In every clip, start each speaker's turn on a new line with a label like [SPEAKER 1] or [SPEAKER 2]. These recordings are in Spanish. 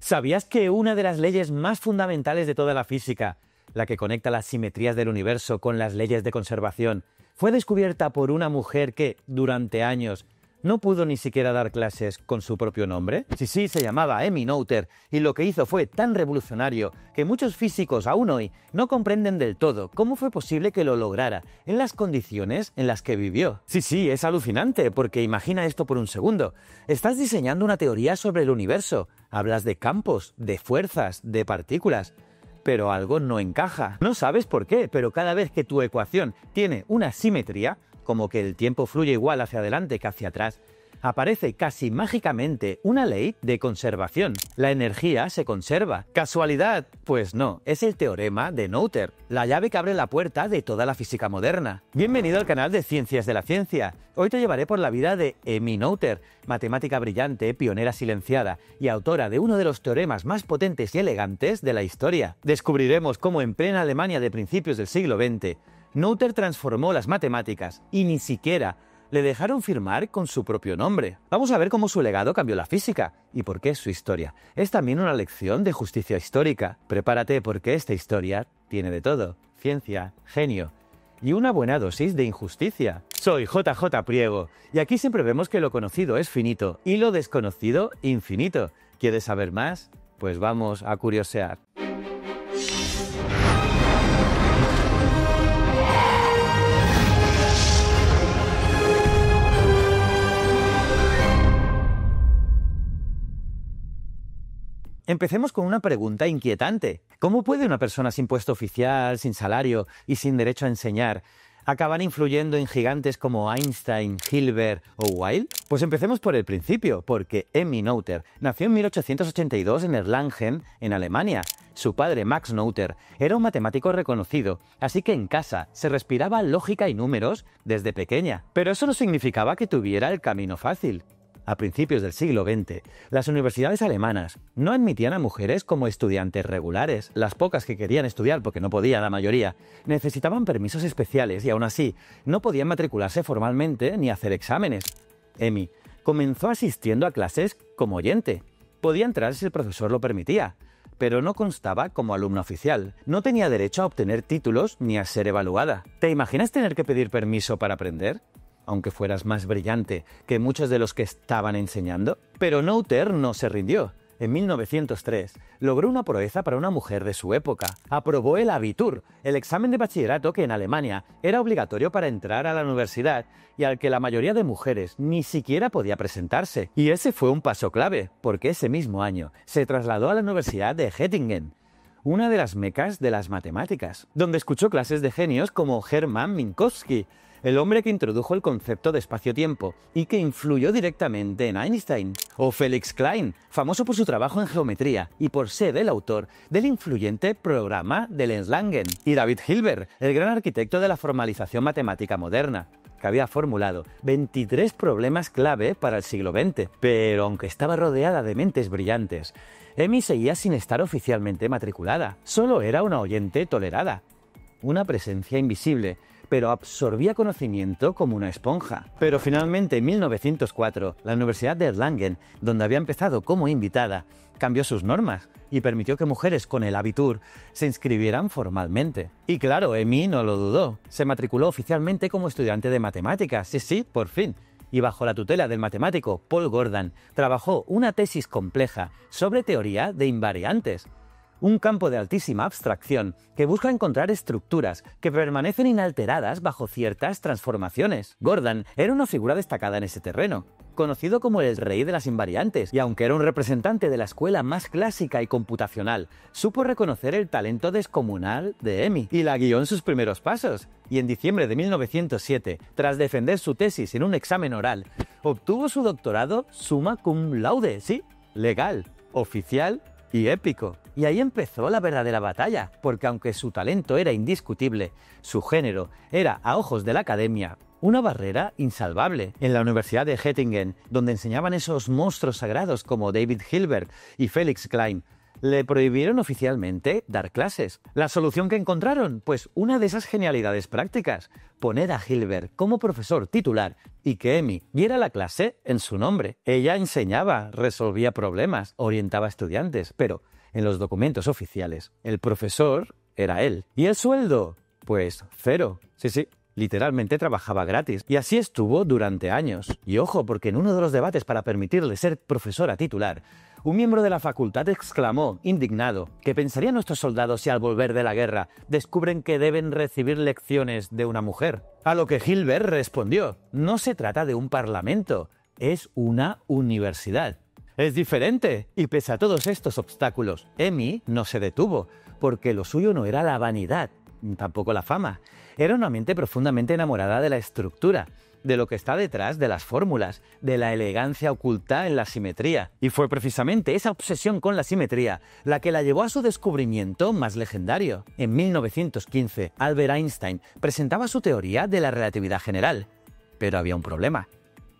[SPEAKER 1] ¿Sabías que una de las leyes más fundamentales de toda la física, la que conecta las simetrías del universo con las leyes de conservación, fue descubierta por una mujer que, durante años, no pudo ni siquiera dar clases con su propio nombre. Sí, sí, se llamaba Emmy Noether y lo que hizo fue tan revolucionario que muchos físicos aún hoy no comprenden del todo cómo fue posible que lo lograra en las condiciones en las que vivió. Sí, sí, es alucinante porque imagina esto por un segundo. Estás diseñando una teoría sobre el universo, hablas de campos, de fuerzas, de partículas pero algo no encaja. No sabes por qué, pero cada vez que tu ecuación tiene una simetría, como que el tiempo fluye igual hacia adelante que hacia atrás, aparece casi mágicamente una ley de conservación. La energía se conserva. ¿Casualidad? Pues no, es el teorema de Noether, la llave que abre la puerta de toda la física moderna. Bienvenido al canal de Ciencias de la Ciencia. Hoy te llevaré por la vida de Emmy Noether, matemática brillante, pionera silenciada y autora de uno de los teoremas más potentes y elegantes de la historia. Descubriremos cómo en plena Alemania de principios del siglo XX, Noether transformó las matemáticas y ni siquiera le dejaron firmar con su propio nombre. Vamos a ver cómo su legado cambió la física y por qué su historia. Es también una lección de justicia histórica. Prepárate porque esta historia tiene de todo. Ciencia, genio y una buena dosis de injusticia. Soy JJ Priego y aquí siempre vemos que lo conocido es finito y lo desconocido infinito. ¿Quieres saber más? Pues vamos a curiosear. Empecemos con una pregunta inquietante. ¿Cómo puede una persona sin puesto oficial, sin salario y sin derecho a enseñar acabar influyendo en gigantes como Einstein, Hilbert o Weil? Pues empecemos por el principio, porque Emmy Noether nació en 1882 en Erlangen, en Alemania. Su padre, Max Noether, era un matemático reconocido, así que en casa se respiraba lógica y números desde pequeña. Pero eso no significaba que tuviera el camino fácil a principios del siglo XX, las universidades alemanas no admitían a mujeres como estudiantes regulares. Las pocas que querían estudiar, porque no podía la mayoría, necesitaban permisos especiales y aún así no podían matricularse formalmente ni hacer exámenes. Emmy comenzó asistiendo a clases como oyente. Podía entrar si el profesor lo permitía, pero no constaba como alumna oficial. No tenía derecho a obtener títulos ni a ser evaluada. ¿Te imaginas tener que pedir permiso para aprender? Aunque fueras más brillante que muchos de los que estaban enseñando? Pero Noether no se rindió. En 1903 logró una proeza para una mujer de su época. Aprobó el Abitur, el examen de bachillerato que en Alemania era obligatorio para entrar a la universidad y al que la mayoría de mujeres ni siquiera podía presentarse. Y ese fue un paso clave, porque ese mismo año se trasladó a la Universidad de Göttingen, una de las mecas de las matemáticas, donde escuchó clases de genios como Hermann Minkowski, el hombre que introdujo el concepto de espacio-tiempo y que influyó directamente en Einstein, o Felix Klein, famoso por su trabajo en geometría y por ser el autor del influyente programa de Lenz-Langen, y David Hilbert, el gran arquitecto de la formalización matemática moderna que había formulado 23 problemas clave para el siglo XX. Pero aunque estaba rodeada de mentes brillantes, Emmy seguía sin estar oficialmente matriculada. Solo era una oyente tolerada, una presencia invisible pero absorbía conocimiento como una esponja. Pero finalmente, en 1904, la Universidad de Erlangen, donde había empezado como invitada, cambió sus normas y permitió que mujeres con el Abitur se inscribieran formalmente. Y claro, Emmy no lo dudó. Se matriculó oficialmente como estudiante de matemáticas. Sí, sí, por fin y bajo la tutela del matemático Paul Gordon, trabajó una tesis compleja sobre teoría de invariantes, un campo de altísima abstracción que busca encontrar estructuras que permanecen inalteradas bajo ciertas transformaciones. Gordon era una figura destacada en ese terreno, conocido como el rey de las invariantes, y aunque era un representante de la escuela más clásica y computacional, supo reconocer el talento descomunal de Emmy y la guió en sus primeros pasos. Y en diciembre de 1907, tras defender su tesis en un examen oral, obtuvo su doctorado summa cum laude, sí, legal, oficial y épico. Y ahí empezó la verdadera batalla, porque aunque su talento era indiscutible, su género era, a ojos de la academia, una barrera insalvable. En la Universidad de Göttingen, donde enseñaban esos monstruos sagrados como David Hilbert y Felix Klein, le prohibieron oficialmente dar clases. ¿La solución que encontraron? Pues una de esas genialidades prácticas, poner a Hilbert como profesor titular y que Emmy diera la clase en su nombre. Ella enseñaba, resolvía problemas, orientaba a estudiantes, pero en los documentos oficiales el profesor era él. ¿Y el sueldo? Pues cero. Sí, sí, literalmente trabajaba gratis. Y así estuvo durante años. Y ojo, porque en uno de los debates para permitirle ser profesora titular, un miembro de la facultad exclamó, indignado, que pensarían nuestros soldados si al volver de la guerra descubren que deben recibir lecciones de una mujer. A lo que Hilbert respondió, no se trata de un parlamento, es una universidad. Es diferente, y pese a todos estos obstáculos, Emmy no se detuvo, porque lo suyo no era la vanidad, tampoco la fama. Era una mente profundamente enamorada de la estructura, de lo que está detrás de las fórmulas, de la elegancia oculta en la simetría. Y fue precisamente esa obsesión con la simetría la que la llevó a su descubrimiento más legendario. En 1915, Albert Einstein presentaba su teoría de la relatividad general. Pero había un problema.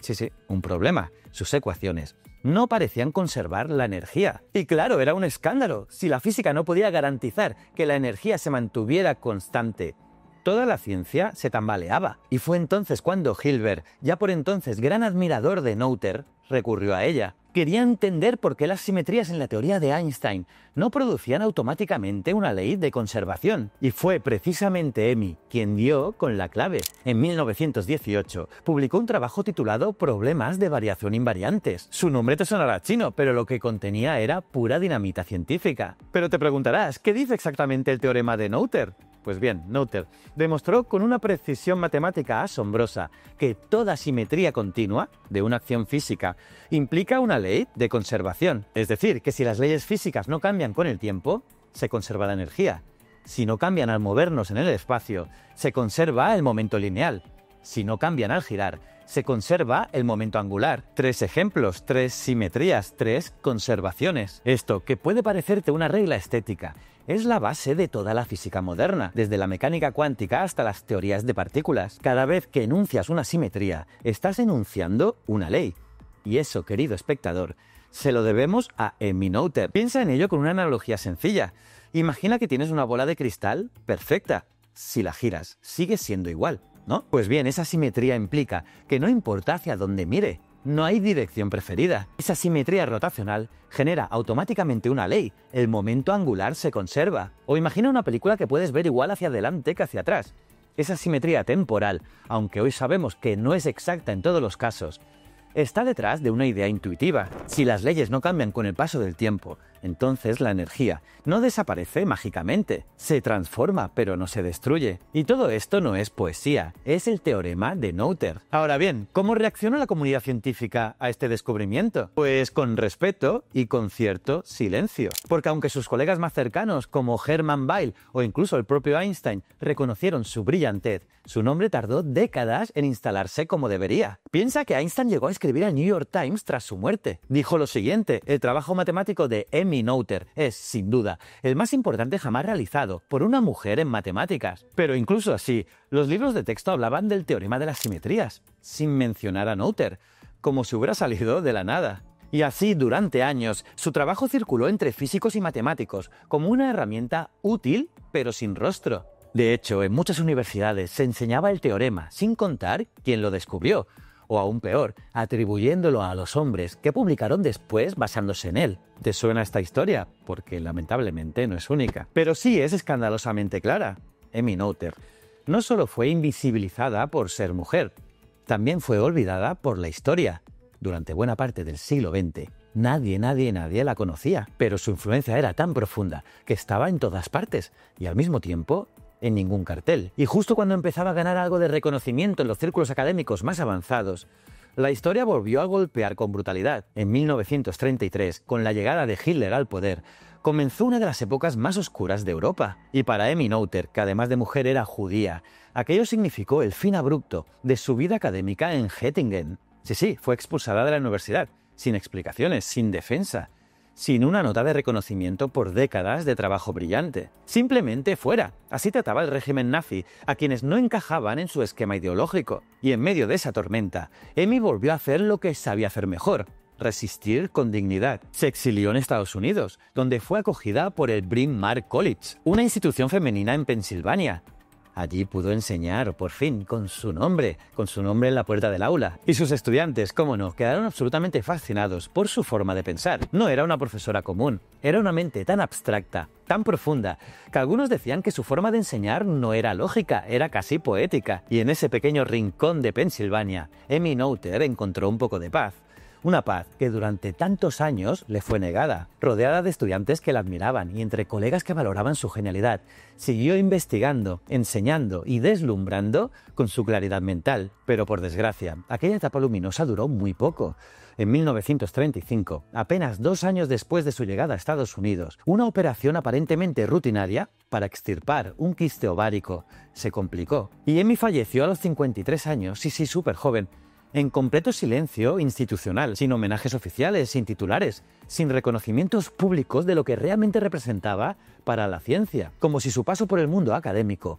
[SPEAKER 1] Sí, sí, un problema. Sus ecuaciones no parecían conservar la energía. Y claro, era un escándalo si la física no podía garantizar que la energía se mantuviera constante toda la ciencia se tambaleaba. Y fue entonces cuando Hilbert, ya por entonces gran admirador de Noether, recurrió a ella. Quería entender por qué las simetrías en la teoría de Einstein no producían automáticamente una ley de conservación. Y fue precisamente Emmy quien dio con la clave. En 1918 publicó un trabajo titulado Problemas de variación invariantes. Su nombre te sonará chino, pero lo que contenía era pura dinamita científica. Pero te preguntarás, ¿qué dice exactamente el teorema de Noether? Pues bien, Noether demostró con una precisión matemática asombrosa que toda simetría continua de una acción física implica una ley de conservación. Es decir, que si las leyes físicas no cambian con el tiempo, se conserva la energía. Si no cambian al movernos en el espacio, se conserva el momento lineal. Si no cambian al girar, se conserva el momento angular. Tres ejemplos, tres simetrías, tres conservaciones. Esto, que puede parecerte una regla estética, es la base de toda la física moderna, desde la mecánica cuántica hasta las teorías de partículas. Cada vez que enuncias una simetría, estás enunciando una ley. Y eso, querido espectador, se lo debemos a Emmy Noether. Piensa en ello con una analogía sencilla. Imagina que tienes una bola de cristal perfecta. Si la giras, sigue siendo igual, ¿no? Pues bien, esa simetría implica que no importa hacia dónde mire, no hay dirección preferida. Esa simetría rotacional genera automáticamente una ley, el momento angular se conserva. O imagina una película que puedes ver igual hacia adelante que hacia atrás. Esa simetría temporal, aunque hoy sabemos que no es exacta en todos los casos, está detrás de una idea intuitiva. Si las leyes no cambian con el paso del tiempo, entonces la energía no desaparece mágicamente, se transforma pero no se destruye. Y todo esto no es poesía, es el teorema de Noether. Ahora bien, ¿cómo reacciona la comunidad científica a este descubrimiento? Pues con respeto y con cierto silencio. Porque aunque sus colegas más cercanos, como Hermann Weyl o incluso el propio Einstein, reconocieron su brillantez, su nombre tardó décadas en instalarse como debería. Piensa que Einstein llegó a escribir al New York Times tras su muerte. Dijo lo siguiente, el trabajo matemático de Emmy Noether es, sin duda, el más importante jamás realizado por una mujer en matemáticas. Pero incluso así, los libros de texto hablaban del teorema de las simetrías, sin mencionar a Noether, como si hubiera salido de la nada. Y así, durante años, su trabajo circuló entre físicos y matemáticos como una herramienta útil, pero sin rostro. De hecho, en muchas universidades se enseñaba el teorema, sin contar quién lo descubrió, o aún peor, atribuyéndolo a los hombres que publicaron después basándose en él. ¿Te suena esta historia? Porque lamentablemente no es única. Pero sí es escandalosamente clara. Emmy Noether no solo fue invisibilizada por ser mujer, también fue olvidada por la historia. Durante buena parte del siglo XX, nadie, nadie, nadie la conocía, pero su influencia era tan profunda que estaba en todas partes y al mismo tiempo en ningún cartel. Y justo cuando empezaba a ganar algo de reconocimiento en los círculos académicos más avanzados, la historia volvió a golpear con brutalidad. En 1933, con la llegada de Hitler al poder, comenzó una de las épocas más oscuras de Europa. Y para Emmy Noether, que además de mujer era judía, aquello significó el fin abrupto de su vida académica en Göttingen. Sí, sí, fue expulsada de la universidad, sin explicaciones, sin defensa sin una nota de reconocimiento por décadas de trabajo brillante. Simplemente fuera. Así trataba el régimen nazi a quienes no encajaban en su esquema ideológico. Y en medio de esa tormenta, Emmy volvió a hacer lo que sabía hacer mejor, resistir con dignidad. Se exilió en Estados Unidos, donde fue acogida por el Bryn Mawr College, una institución femenina en Pensilvania, Allí pudo enseñar, por fin, con su nombre, con su nombre en la puerta del aula. Y sus estudiantes, cómo no, quedaron absolutamente fascinados por su forma de pensar. No era una profesora común, era una mente tan abstracta, tan profunda, que algunos decían que su forma de enseñar no era lógica, era casi poética. Y en ese pequeño rincón de Pensilvania, Emmy Noether encontró un poco de paz una paz que durante tantos años le fue negada. Rodeada de estudiantes que la admiraban y entre colegas que valoraban su genialidad, siguió investigando, enseñando y deslumbrando con su claridad mental. Pero por desgracia, aquella etapa luminosa duró muy poco. En 1935, apenas dos años después de su llegada a Estados Unidos, una operación aparentemente rutinaria para extirpar un quiste ovárico se complicó y Emmy falleció a los 53 años y sí súper joven en completo silencio institucional, sin homenajes oficiales, sin titulares, sin reconocimientos públicos de lo que realmente representaba para la ciencia, como si su paso por el mundo académico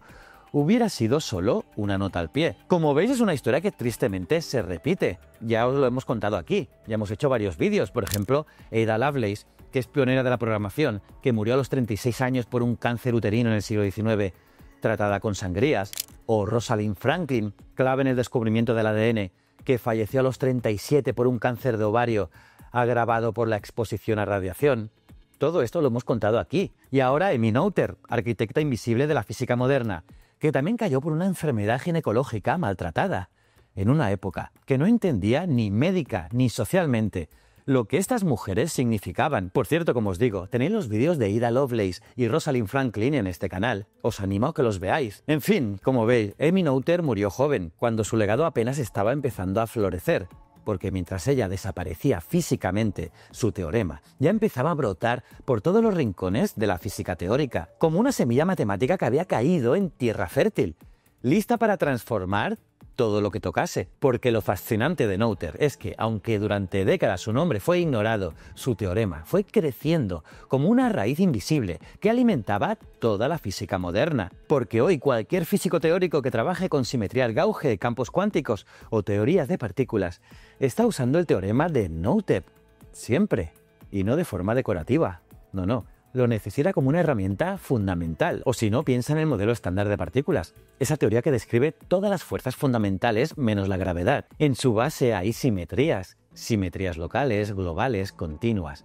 [SPEAKER 1] hubiera sido solo una nota al pie. Como veis es una historia que tristemente se repite. Ya os lo hemos contado aquí, ya hemos hecho varios vídeos, por ejemplo, Ada Lovelace, que es pionera de la programación, que murió a los 36 años por un cáncer uterino en el siglo XIX, tratada con sangrías, o Rosalind Franklin, clave en el descubrimiento del ADN, que falleció a los 37 por un cáncer de ovario agravado por la exposición a radiación. Todo esto lo hemos contado aquí. Y ahora Emmy Noether, arquitecta invisible de la física moderna, que también cayó por una enfermedad ginecológica maltratada, en una época que no entendía ni médica ni socialmente lo que estas mujeres significaban. Por cierto, como os digo, tenéis los vídeos de Ida Lovelace y Rosalind Franklin en este canal. Os animo a que los veáis. En fin, como veis, Emmy Noether murió joven, cuando su legado apenas estaba empezando a florecer porque mientras ella desaparecía físicamente, su teorema ya empezaba a brotar por todos los rincones de la física teórica, como una semilla matemática que había caído en tierra fértil, lista para transformar todo lo que tocase. Porque lo fascinante de Noether es que, aunque durante décadas su nombre fue ignorado, su teorema fue creciendo como una raíz invisible que alimentaba toda la física moderna. Porque hoy cualquier físico teórico que trabaje con simetría gauge, campos cuánticos o teorías de partículas está usando el teorema de Noether. Siempre. Y no de forma decorativa. No, no lo necesita como una herramienta fundamental, o si no, piensa en el modelo estándar de partículas, esa teoría que describe todas las fuerzas fundamentales menos la gravedad. En su base hay simetrías, simetrías locales, globales, continuas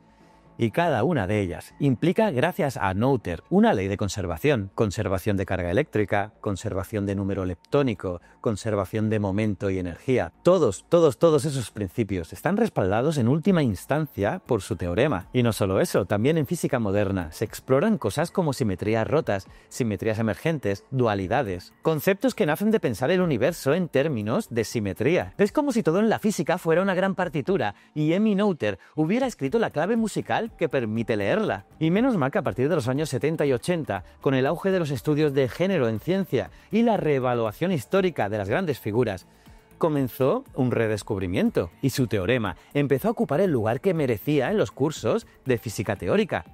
[SPEAKER 1] y cada una de ellas implica, gracias a Noether, una ley de conservación, conservación de carga eléctrica, conservación de número leptónico, conservación de momento y energía. Todos, todos, todos esos principios están respaldados en última instancia por su teorema. Y no solo eso, también en física moderna se exploran cosas como simetrías rotas, simetrías emergentes, dualidades, conceptos que nacen de pensar el universo en términos de simetría. Es como si todo en la física fuera una gran partitura y Emmy Noether hubiera escrito la clave musical que permite leerla. Y menos mal que a partir de los años 70 y 80, con el auge de los estudios de género en ciencia y la reevaluación histórica de las grandes figuras, comenzó un redescubrimiento y su teorema empezó a ocupar el lugar que merecía en los cursos de física teórica.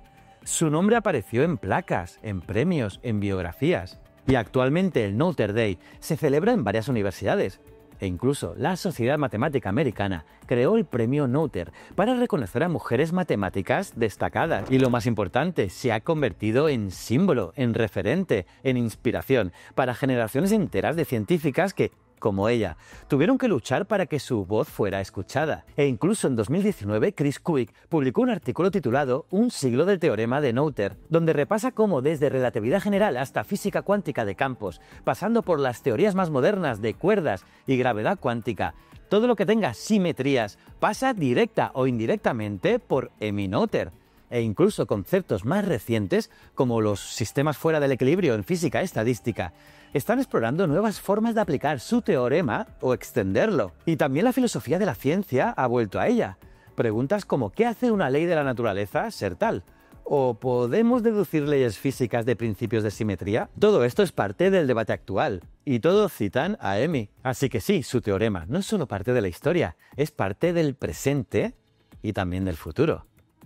[SPEAKER 1] Su nombre apareció en placas, en premios, en biografías. Y actualmente el Notre Day se celebra en varias universidades, e incluso la Sociedad Matemática Americana creó el premio Noether para reconocer a mujeres matemáticas destacadas. Y lo más importante, se ha convertido en símbolo, en referente, en inspiración para generaciones enteras de científicas que como ella, tuvieron que luchar para que su voz fuera escuchada. E incluso en 2019, Chris Quick publicó un artículo titulado Un siglo del teorema de Noether, donde repasa cómo desde relatividad general hasta física cuántica de campos, pasando por las teorías más modernas de cuerdas y gravedad cuántica, todo lo que tenga simetrías pasa directa o indirectamente por Emmy Noether e incluso conceptos más recientes, como los sistemas fuera del equilibrio en física estadística, están explorando nuevas formas de aplicar su teorema o extenderlo. Y también la filosofía de la ciencia ha vuelto a ella. Preguntas como ¿qué hace una ley de la naturaleza ser tal? ¿O podemos deducir leyes físicas de principios de simetría? Todo esto es parte del debate actual, y todos citan a Emmy. Así que sí, su teorema no es solo parte de la historia, es parte del presente y también del futuro.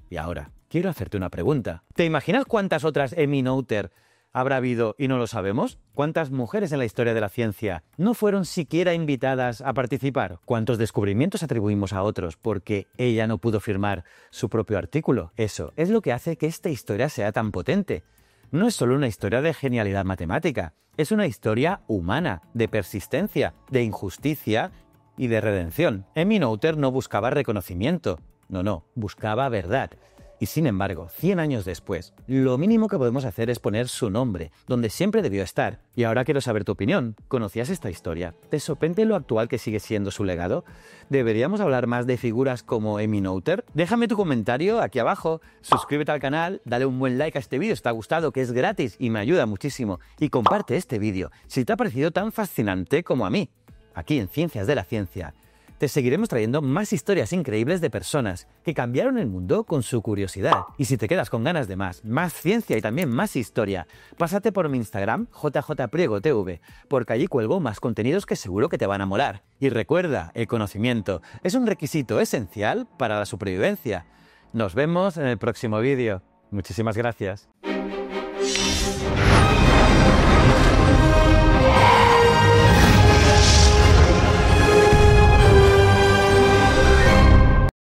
[SPEAKER 1] Y ahora, quiero hacerte una pregunta. ¿Te imaginas cuántas otras Emmy Noether habrá habido y no lo sabemos? ¿Cuántas mujeres en la historia de la ciencia no fueron siquiera invitadas a participar? ¿Cuántos descubrimientos atribuimos a otros porque ella no pudo firmar su propio artículo? Eso es lo que hace que esta historia sea tan potente. No es solo una historia de genialidad matemática, es una historia humana, de persistencia, de injusticia y de redención. Emmy Noether no buscaba reconocimiento, no, no, buscaba verdad. Y sin embargo, 100 años después, lo mínimo que podemos hacer es poner su nombre, donde siempre debió estar. Y ahora quiero saber tu opinión. ¿Conocías esta historia? ¿Te sorprende lo actual que sigue siendo su legado? ¿Deberíamos hablar más de figuras como Emmy Noether? Déjame tu comentario aquí abajo, suscríbete al canal, dale un buen like a este vídeo si te ha gustado, que es gratis y me ayuda muchísimo. Y comparte este vídeo si te ha parecido tan fascinante como a mí, aquí en Ciencias de la Ciencia te seguiremos trayendo más historias increíbles de personas que cambiaron el mundo con su curiosidad. Y si te quedas con ganas de más, más ciencia y también más historia, pásate por mi Instagram, jjpriegotv, porque allí cuelgo más contenidos que seguro que te van a molar. Y recuerda, el conocimiento es un requisito esencial para la supervivencia. Nos vemos en el próximo vídeo. Muchísimas gracias.